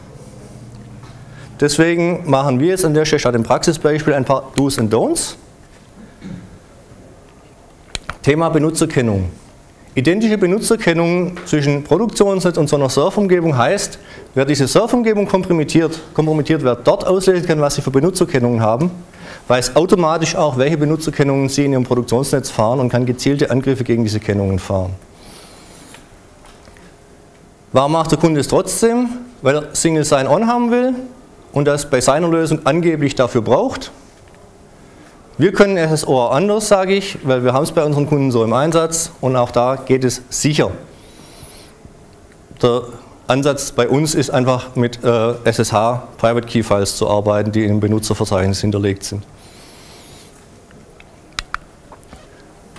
Deswegen machen wir jetzt an der Stelle statt dem Praxisbeispiel ein paar Do's und Don'ts. Thema Benutzerkennung. Identische Benutzerkennung zwischen Produktionsnetz und so einer Surfumgebung heißt, wer diese Surfumgebung kompromittiert, kompromittiert, wer dort auslesen kann, was sie für Benutzerkennungen haben, weiß automatisch auch, welche Benutzerkennungen Sie in Ihrem Produktionsnetz fahren und kann gezielte Angriffe gegen diese Kennungen fahren. Warum macht der Kunde es trotzdem? Weil er Single Sign-On haben will und das bei seiner Lösung angeblich dafür braucht. Wir können SSO anders, sage ich, weil wir haben es bei unseren Kunden so im Einsatz und auch da geht es sicher. Der Ansatz bei uns ist einfach mit äh, SSH Private Key Files zu arbeiten, die im Benutzerverzeichnis hinterlegt sind.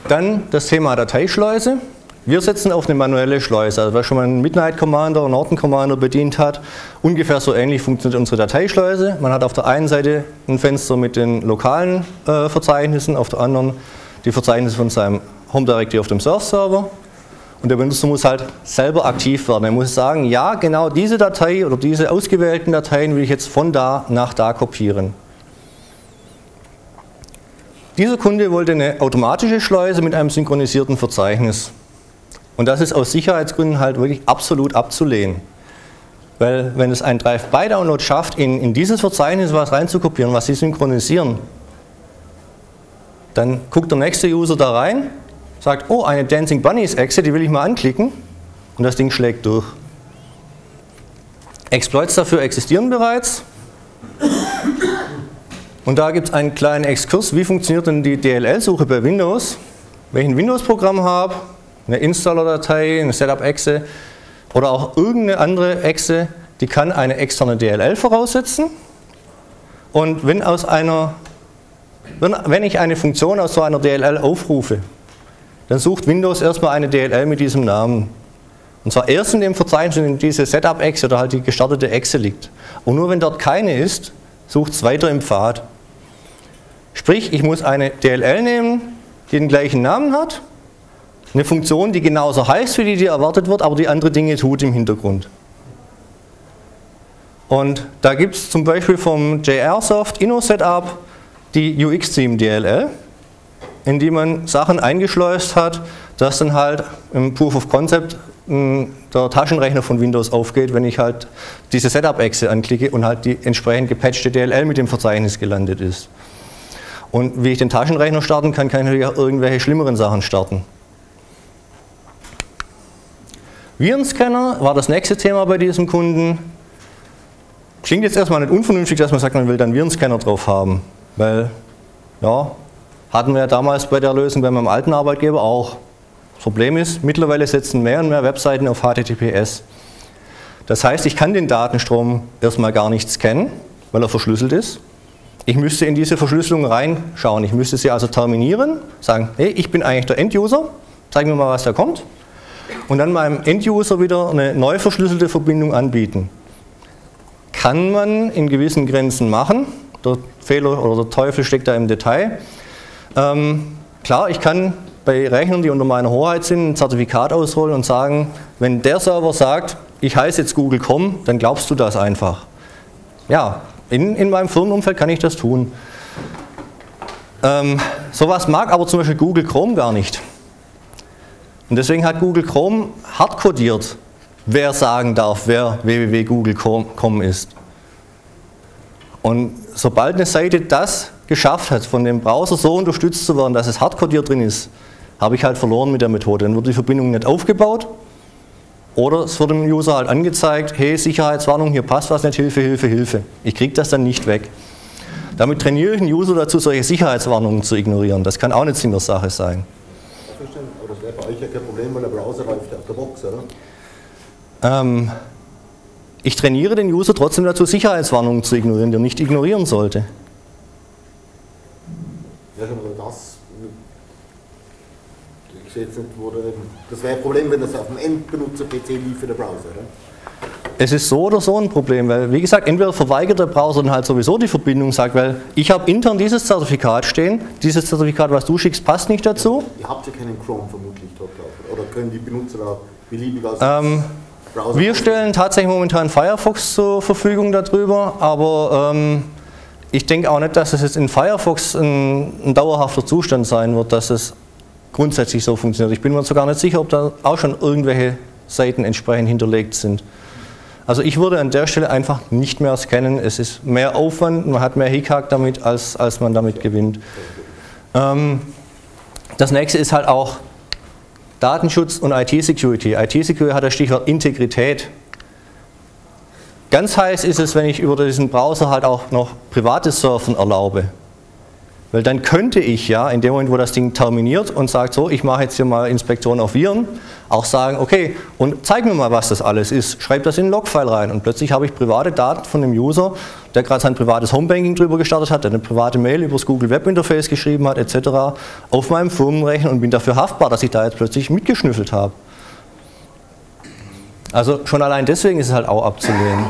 Dann das Thema Dateischleuse. Wir setzen auf eine manuelle Schleuse. Also wer schon mal einen Midnight Commander, Norton Commander bedient hat, ungefähr so ähnlich funktioniert unsere Dateischleuse. Man hat auf der einen Seite ein Fenster mit den lokalen äh, Verzeichnissen, auf der anderen die Verzeichnisse von seinem Home Directory auf dem Surf-Server. Und der Benutzer muss halt selber aktiv werden. Er muss sagen, ja, genau diese Datei oder diese ausgewählten Dateien will ich jetzt von da nach da kopieren. Dieser Kunde wollte eine automatische Schleuse mit einem synchronisierten Verzeichnis. Und das ist aus Sicherheitsgründen halt wirklich absolut abzulehnen. Weil wenn es ein Drive-by-Download schafft, in, in dieses Verzeichnis was reinzukopieren, was Sie synchronisieren, dann guckt der nächste User da rein, sagt, oh, eine Dancing Bunnies Exe, die will ich mal anklicken und das Ding schlägt durch. Exploits dafür existieren bereits. Und da gibt es einen kleinen Exkurs, wie funktioniert denn die DLL-Suche bei Windows. Ein Windows-Programm habe, eine Installer-Datei, eine Setup-Exe oder auch irgendeine andere Exe, die kann eine externe DLL voraussetzen. Und wenn, aus einer, wenn ich eine Funktion aus so einer DLL aufrufe, dann sucht Windows erstmal eine DLL mit diesem Namen. Und zwar erst in dem Verzeichnis, in dem diese Setup-Exe oder halt die gestartete Exe liegt. Und nur wenn dort keine ist, sucht es weiter im Pfad. Sprich, ich muss eine DLL nehmen, die den gleichen Namen hat, eine Funktion, die genauso heißt wie die, die erwartet wird, aber die andere Dinge tut im Hintergrund. Und da gibt es zum Beispiel vom JRsoft InnoSetup die UX-Theme DLL, in die man Sachen eingeschleust hat, dass dann halt im Proof of Concept hm, der Taschenrechner von Windows aufgeht, wenn ich halt diese Setup-Exe anklicke und halt die entsprechend gepatchte DLL mit dem Verzeichnis gelandet ist. Und wie ich den Taschenrechner starten kann, kann ich natürlich auch irgendwelche schlimmeren Sachen starten. Virenscanner war das nächste Thema bei diesem Kunden. Klingt jetzt erstmal nicht unvernünftig, dass man sagt, man will dann Virenscanner drauf haben. Weil, ja, hatten wir ja damals bei der Lösung bei meinem alten Arbeitgeber auch. Das Problem ist, mittlerweile setzen mehr und mehr Webseiten auf HTTPS. Das heißt, ich kann den Datenstrom erstmal gar nicht scannen, weil er verschlüsselt ist. Ich müsste in diese Verschlüsselung reinschauen. Ich müsste sie also terminieren, sagen, hey, ich bin eigentlich der Enduser, zeig mir mal, was da kommt. Und dann meinem Enduser wieder eine neu verschlüsselte Verbindung anbieten. Kann man in gewissen Grenzen machen. Der Fehler oder der Teufel steckt da im Detail. Ähm, klar, ich kann bei Rechnern, die unter meiner Hoheit sind, ein Zertifikat ausrollen und sagen, wenn der Server sagt, ich heiße jetzt Google.com, dann glaubst du das einfach. Ja, in, in meinem Firmenumfeld kann ich das tun. Ähm, sowas mag aber zum Beispiel Google Chrome gar nicht. Und deswegen hat Google Chrome hardcodiert, wer sagen darf, wer www.google.com ist. Und sobald eine Seite das geschafft hat, von dem Browser so unterstützt zu werden, dass es hardcodiert drin ist, habe ich halt verloren mit der Methode. Dann wird die Verbindung nicht aufgebaut oder es wird dem User halt angezeigt, hey, Sicherheitswarnung, hier passt was nicht, Hilfe, Hilfe, Hilfe. Ich kriege das dann nicht weg. Damit trainiere ich den User dazu, solche Sicherheitswarnungen zu ignorieren. Das kann auch eine Sache sein. Wäre bei euch ja kein Problem, weil der Browser läuft ja auf der Box, oder? Ähm, ich trainiere den User trotzdem dazu, Sicherheitswarnungen zu ignorieren, die er nicht ignorieren sollte. Ja, aber das. Ich sehe jetzt nicht, wo der, Das wäre ein Problem, wenn das auf dem Endbenutzer-PC lief für den Browser, oder? Es ist so oder so ein Problem, weil wie gesagt, entweder verweigert der Browser dann halt sowieso die Verbindung, sagt, weil ich habe intern dieses Zertifikat stehen, dieses Zertifikat, was du schickst, passt nicht dazu. Ihr habt ja keinen Chrome vermutlich dort laufen, oder können die Benutzer da beliebig aus Ähm, Browser wir stellen tatsächlich momentan Firefox zur Verfügung darüber, aber ähm, ich denke auch nicht, dass es jetzt in Firefox ein, ein dauerhafter Zustand sein wird, dass es grundsätzlich so funktioniert. Ich bin mir sogar nicht sicher, ob da auch schon irgendwelche Seiten entsprechend hinterlegt sind. Also ich würde an der Stelle einfach nicht mehr scannen. Es ist mehr Aufwand, man hat mehr Hickhack damit, als, als man damit gewinnt. Ähm, das nächste ist halt auch Datenschutz und IT-Security. IT-Security hat das Stichwort Integrität. Ganz heiß ist es, wenn ich über diesen Browser halt auch noch privates Surfen erlaube. Weil dann könnte ich ja, in dem Moment, wo das Ding terminiert und sagt, so, ich mache jetzt hier mal Inspektion auf Viren, auch sagen, okay, und zeig mir mal, was das alles ist. Schreib das in ein Logfile rein und plötzlich habe ich private Daten von dem User, der gerade sein privates Homebanking drüber gestartet hat, der eine private Mail über das Google Web Interface geschrieben hat, etc., auf meinem Firmenrechner und bin dafür haftbar, dass ich da jetzt plötzlich mitgeschnüffelt habe. Also schon allein deswegen ist es halt auch abzulehnen.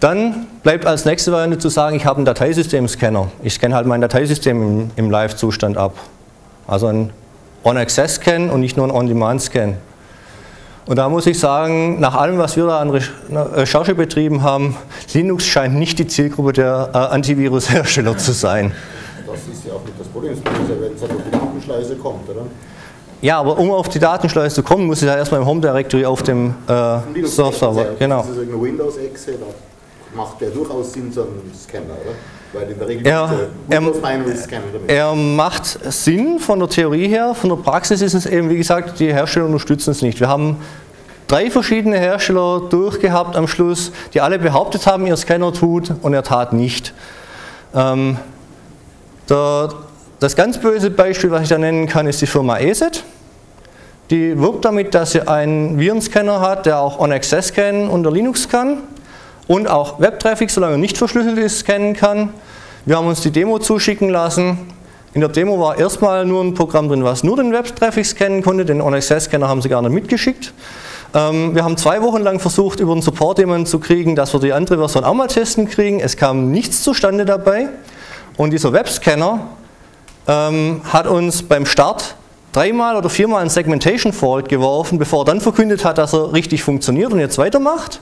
Dann bleibt als nächste Variante zu sagen, ich habe einen Dateisystem-Scanner. Ich scanne halt mein Dateisystem im, im Live-Zustand ab. Also ein On-Access-Scan und nicht nur ein On-Demand-Scan. Und da muss ich sagen, nach allem, was wir da an Recherche betrieben haben, Linux scheint nicht die Zielgruppe der äh, Antivirus-Hersteller zu sein. Das ist ja auch nicht das Problem, ja, wenn es auf die Datenschleuse kommt, oder? Ja, aber um auf die Datenschleuse zu kommen, muss ich da erstmal im Home Directory auf dem äh, Surf-Server. Genau. Das ist irgendeine Windows-Exe, da macht der durchaus Sinn, so einen Scanner, oder? Weil in der Regel Er, er, er macht Sinn von der Theorie her, von der Praxis ist es eben, wie gesagt, die Hersteller unterstützen es nicht. Wir haben drei verschiedene Hersteller durchgehabt am Schluss, die alle behauptet haben, ihr Scanner tut und er tat nicht. Ähm, der, das ganz böse Beispiel, was ich da nennen kann, ist die Firma ESET. Die wirbt damit, dass sie einen Virenscanner hat, der auch On-Access scannen unter Linux kann und auch Web-Traffic, solange er nicht verschlüsselt ist, scannen kann. Wir haben uns die Demo zuschicken lassen. In der Demo war erstmal nur ein Programm drin, was nur den Web-Traffic scannen konnte. Den On-Access-Scanner haben sie gar nicht mitgeschickt. Ähm, wir haben zwei Wochen lang versucht, über den Support jemanden zu kriegen, dass wir die andere Version auch mal testen kriegen. Es kam nichts zustande dabei. Und dieser Web-Scanner ähm, hat uns beim Start dreimal oder viermal ein Segmentation Fault geworfen, bevor er dann verkündet hat, dass er richtig funktioniert und jetzt weitermacht.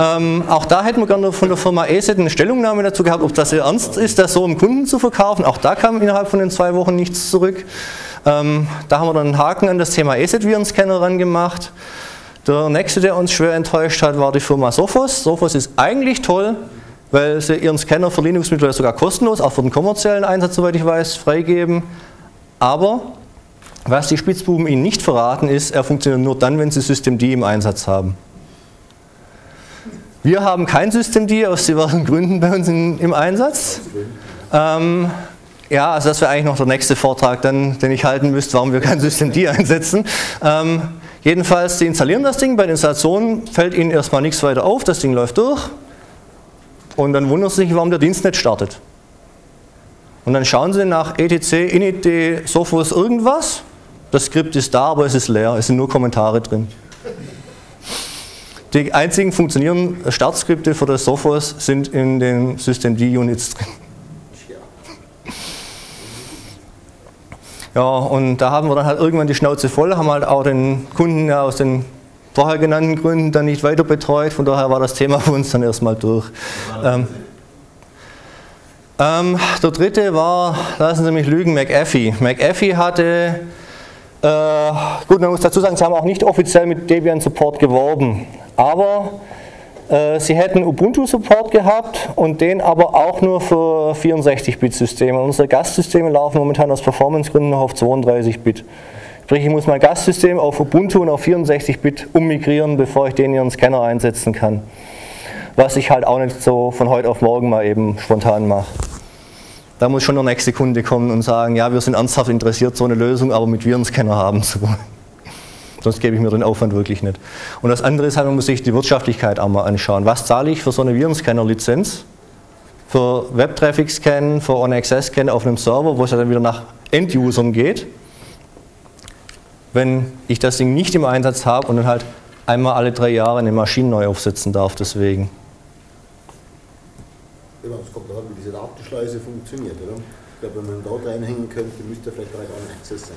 Ähm, auch da hätten wir gerne von der Firma ESET eine Stellungnahme dazu gehabt, ob das ernst ist, das so im Kunden zu verkaufen. Auch da kam innerhalb von den zwei Wochen nichts zurück. Ähm, da haben wir dann einen Haken an das Thema ESET-Virenscanner ran gemacht. Der nächste, der uns schwer enttäuscht hat, war die Firma Sophos. Sophos ist eigentlich toll, weil sie ihren Scanner für Linux mittlerweile sogar kostenlos, auch für den kommerziellen Einsatz, soweit ich weiß, freigeben. Aber was die Spitzbuben Ihnen nicht verraten ist, er funktioniert nur dann, wenn Sie Systemd im Einsatz haben. Wir haben kein Systemd aus diversen Gründen bei uns in, im Einsatz. Ähm, ja, also das wäre eigentlich noch der nächste Vortrag, dann, den ich halten müsste, warum wir kein Systemd einsetzen. Ähm, jedenfalls, Sie installieren das Ding, bei der Installation fällt Ihnen erstmal nichts weiter auf, das Ding läuft durch und dann wundern Sie sich, warum der Dienst nicht startet. Und dann schauen Sie nach etc, init, sophos irgendwas, das Skript ist da, aber es ist leer, es sind nur Kommentare drin. Die einzigen funktionierenden Startskripte für das Sophos sind in den Systemd-Units drin. Ja, und da haben wir dann halt irgendwann die Schnauze voll, haben halt auch den Kunden ja aus den vorher genannten Gründen dann nicht weiter betreut, von daher war das Thema für uns dann erstmal durch. Ähm, ähm, der dritte war, lassen Sie mich lügen, McAfee. McAfee hatte Äh, gut, man muss dazu sagen, sie haben auch nicht offiziell mit Debian Support geworben, aber äh, sie hätten Ubuntu Support gehabt und den aber auch nur für 64-Bit-Systeme. Unsere Gastsysteme laufen momentan aus Performancegründen noch auf 32-Bit. Sprich, ich muss mein Gastsystem auf Ubuntu und auf 64-Bit ummigrieren, bevor ich den ihren Scanner einsetzen kann. Was ich halt auch nicht so von heute auf morgen mal eben spontan mache. Da muss schon der nächste Kunde kommen und sagen, ja, wir sind ernsthaft interessiert, so eine Lösung aber mit Virenscanner haben zu wollen. Sonst gebe ich mir den Aufwand wirklich nicht. Und das andere ist halt, man muss sich die Wirtschaftlichkeit auch mal anschauen. Was zahle ich für so eine Virenscanner-Lizenz? Für Web-Traffic-Scan, für On-Access-Scan auf einem Server, wo es dann wieder nach End-Usern geht. Wenn ich das Ding nicht im Einsatz habe und dann halt einmal alle drei Jahre eine Maschine neu aufsetzen darf deswegen. Genau, es kommt darauf, wie diese Datenschleuse funktioniert, oder? Ich glaube, wenn man dort reinhängen könnte, müsste vielleicht gleich On Access sein.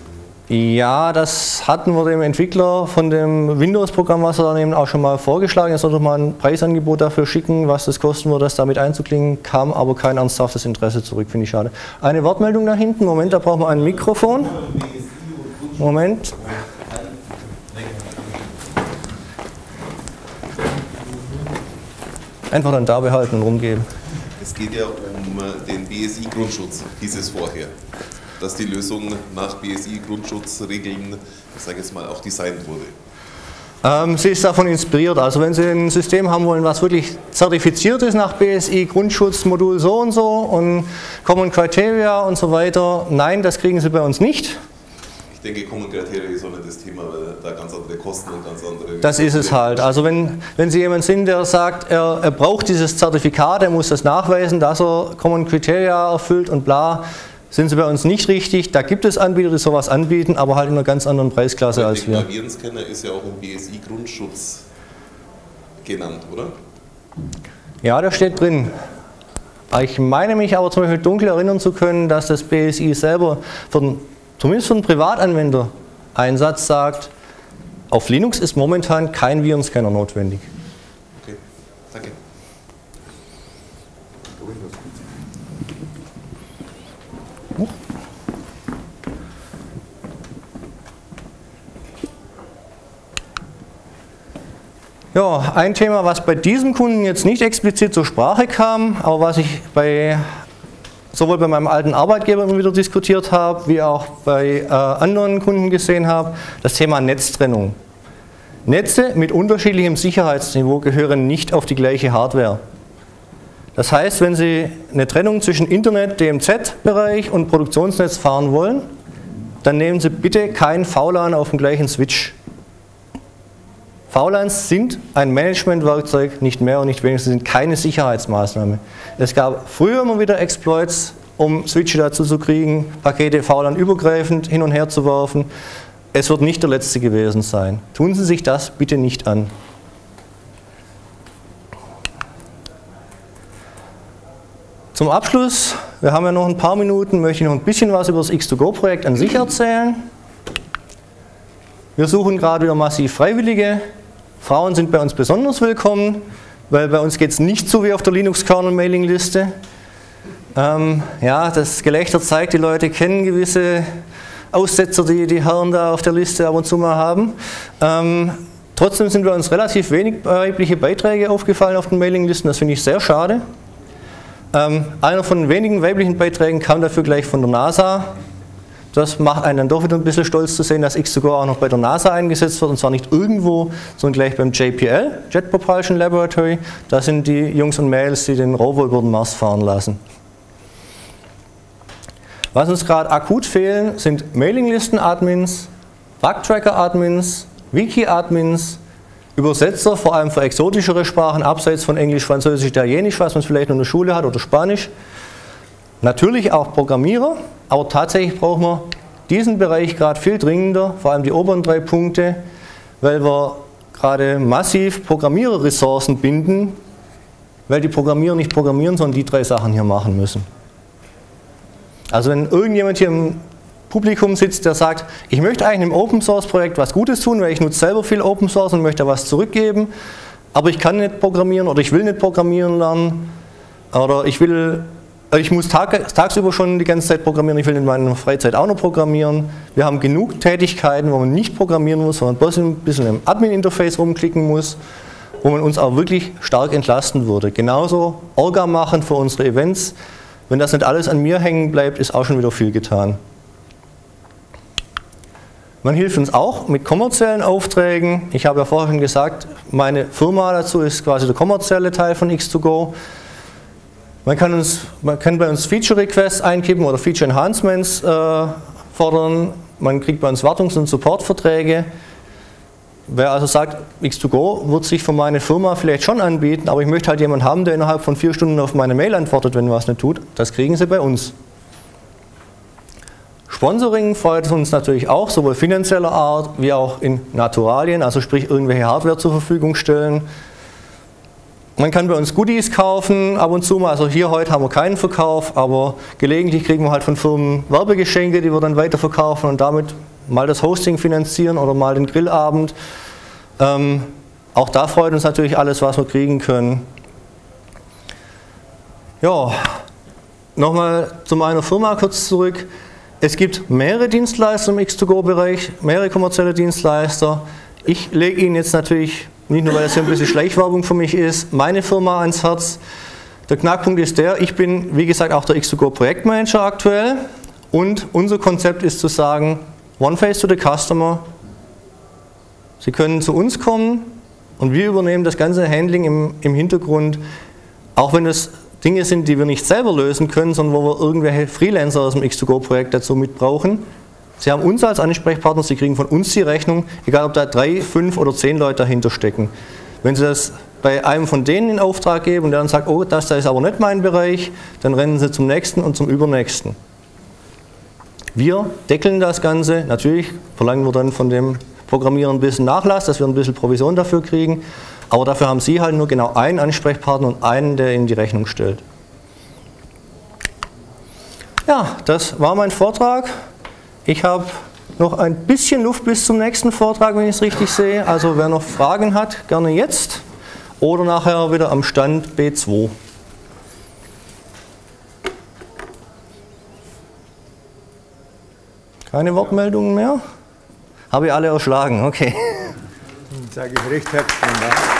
Ja, das hatten wir dem Entwickler von dem Windows-Programm, was er dann eben auch schon mal vorgeschlagen hat. Er sollte mal ein Preisangebot dafür schicken, was das kosten würde, das damit einzuklingen. Kam aber kein ernsthaftes Interesse zurück, finde ich schade. Eine Wortmeldung da hinten. Moment, da brauchen wir ein Mikrofon. Moment. Einfach dann da behalten und rumgeben. Es geht ja um äh, den BSI-Grundschutz, hieß es vorher. Dass die Lösung nach BSI-Grundschutzregeln, ich sage jetzt mal, auch designt wurde. Ähm, sie ist davon inspiriert. Also wenn Sie ein System haben wollen, was wirklich zertifiziert ist nach BSI, Grundschutzmodul so und so und Common Criteria und so weiter, nein, das kriegen Sie bei uns nicht. Ich denke, Common Criteria ist auch nicht das Thema, weil da ganz andere Kosten und ganz andere... Das ist es halt. Also wenn, wenn Sie jemand sind, der sagt, er, er braucht dieses Zertifikat, er muss das nachweisen, dass er Common Criteria erfüllt und bla, sind Sie bei uns nicht richtig. Da gibt es Anbieter, die sowas anbieten, aber halt in einer ganz anderen Preisklasse als wir. Der Virenscanner ist ja auch im BSI-Grundschutz genannt, oder? Ja, da steht drin. Ich meine mich aber zum Beispiel dunkel erinnern zu können, dass das BSI selber, für den, zumindest für den Privatanwender, Einsatz sagt, auf Linux ist momentan kein Virenscanner notwendig. Okay, danke. Ja, ein Thema, was bei diesem Kunden jetzt nicht explizit zur Sprache kam, aber was ich bei, sowohl bei meinem alten Arbeitgeber immer wieder diskutiert habe, wie auch bei äh, anderen Kunden gesehen habe, das Thema Netztrennung. Netze mit unterschiedlichem Sicherheitsniveau gehören nicht auf die gleiche Hardware. Das heißt, wenn Sie eine Trennung zwischen Internet, DMZ-Bereich und Produktionsnetz fahren wollen, dann nehmen Sie bitte kein VLAN auf dem gleichen Switch. VLANs sind ein Managementwerkzeug, nicht mehr und nicht weniger, sie sind keine Sicherheitsmaßnahme. Es gab früher immer wieder Exploits, um Switche dazu zu kriegen, Pakete VLAN übergreifend hin und her zu werfen. Es wird nicht der letzte gewesen sein. Tun Sie sich das bitte nicht an. Zum Abschluss, wir haben ja noch ein paar Minuten, möchte ich noch ein bisschen was über das X2Go-Projekt an sich erzählen. Wir suchen gerade wieder massiv Freiwillige. Frauen sind bei uns besonders willkommen, weil bei uns geht es nicht so wie auf der Linux-Kernel-Mailing-Liste. Ähm, ja, das Gelächter zeigt, die Leute kennen gewisse Aussetzer, die die Herren da auf der Liste ab und zu mal haben. Ähm, trotzdem sind bei uns relativ wenig weibliche Beiträge aufgefallen auf den Mailinglisten, das finde ich sehr schade. Ähm, einer von wenigen weiblichen Beiträgen kam dafür gleich von der NASA. Das macht einen dann doch wieder ein bisschen stolz zu sehen, dass X2Go auch noch bei der NASA eingesetzt wird und zwar nicht irgendwo, sondern gleich beim JPL, Jet Propulsion Laboratory. Da sind die Jungs und Mädels, die den Rover über den Mars fahren lassen. Was uns gerade akut fehlen, sind Mailinglisten-Admins, Bugtracker-Admins, Wiki-Admins, Übersetzer, vor allem für exotischere Sprachen, abseits von Englisch, Französisch, Italienisch, was man vielleicht noch in der Schule hat, oder Spanisch. Natürlich auch Programmierer, aber tatsächlich brauchen wir diesen Bereich gerade viel dringender, vor allem die oberen drei Punkte, weil wir gerade massiv Programmiererressourcen binden, weil die Programmierer nicht programmieren, sondern die drei Sachen hier machen müssen. Also wenn irgendjemand hier im Publikum sitzt, der sagt, ich möchte eigentlich im Open Source Projekt was Gutes tun, weil ich nutze selber viel Open Source und möchte was zurückgeben, aber ich kann nicht programmieren oder ich will nicht programmieren lernen oder ich will ich muss tag, tagsüber schon die ganze Zeit programmieren, ich will in meiner Freizeit auch noch programmieren. Wir haben genug Tätigkeiten, wo man nicht programmieren muss, sondern bloß ein bisschen im Admin-Interface rumklicken muss, wo man uns auch wirklich stark entlasten würde. Genauso Orga machen für unsere Events. Wenn das nicht alles an mir hängen bleibt, ist auch schon wieder viel getan. Man hilft uns auch mit kommerziellen Aufträgen. Ich habe ja vorher schon gesagt, meine Firma dazu ist quasi der kommerzielle Teil von X2Go. Man kann, uns, man kann bei uns Feature Requests eingeben oder Feature Enhancements äh, fordern. Man kriegt bei uns Wartungs- und Supportverträge. Wer also sagt, X2Go wird sich für meine Firma vielleicht schon anbieten, aber ich möchte halt jemanden haben, der innerhalb von vier Stunden auf meine Mail antwortet, wenn was nicht tut, das kriegen Sie bei uns. Sponsoring freut uns natürlich auch, sowohl finanzieller Art wie auch in Naturalien, also sprich irgendwelche Hardware zur Verfügung stellen. Man kann bei uns Goodies kaufen, ab und zu mal, also hier heute haben wir keinen Verkauf, aber gelegentlich kriegen wir halt von Firmen Werbegeschenke, die wir dann weiterverkaufen und damit mal das Hosting finanzieren oder mal den Grillabend. Ähm, auch da freut uns natürlich alles, was wir kriegen können. Ja, nochmal zu meiner Firma kurz zurück. Es gibt mehrere Dienstleister im X2Go-Bereich, mehrere kommerzielle Dienstleister. Ich lege Ihnen jetzt natürlich, nicht nur weil das hier ein bisschen Schleichwerbung für mich ist, meine Firma ans Herz. Der Knackpunkt ist der, ich bin wie gesagt auch der X2Go Projektmanager aktuell und unser Konzept ist zu sagen, One Face to the Customer. Sie können zu uns kommen und wir übernehmen das ganze Handling im, im Hintergrund, auch wenn es Dinge sind, die wir nicht selber lösen können, sondern wo wir irgendwelche Freelancer aus dem X2Go-Projekt dazu mit brauchen. Sie haben uns als Ansprechpartner, Sie kriegen von uns die Rechnung, egal ob da drei, fünf oder zehn Leute dahinter stecken. Wenn Sie das bei einem von denen in Auftrag geben und der dann sagt, oh, das da ist aber nicht mein Bereich, dann rennen Sie zum nächsten und zum übernächsten. Wir deckeln das Ganze, natürlich verlangen wir dann von dem Programmierer ein bisschen Nachlass, dass wir ein bisschen Provision dafür kriegen, aber dafür haben Sie halt nur genau einen Ansprechpartner und einen, der Ihnen die Rechnung stellt. Ja, das war mein Vortrag. Ich habe noch ein bisschen Luft bis zum nächsten Vortrag, wenn ich es richtig sehe. Also wer noch Fragen hat, gerne jetzt oder nachher wieder am Stand B2. Keine Wortmeldungen mehr? Habe ich alle erschlagen, okay. Sage ich recht herzlichen Dank.